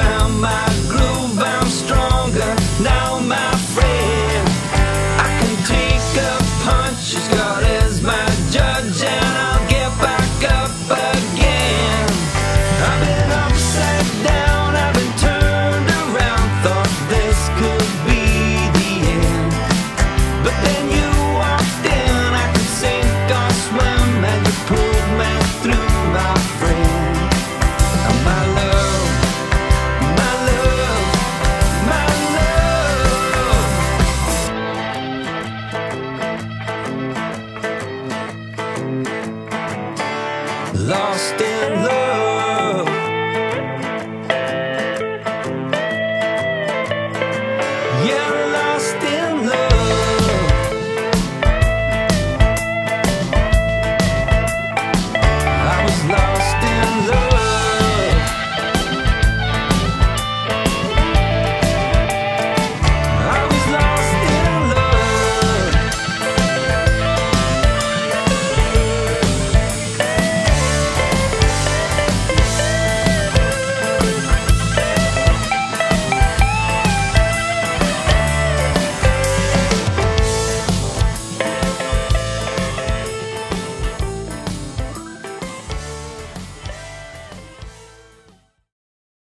found my lost in love.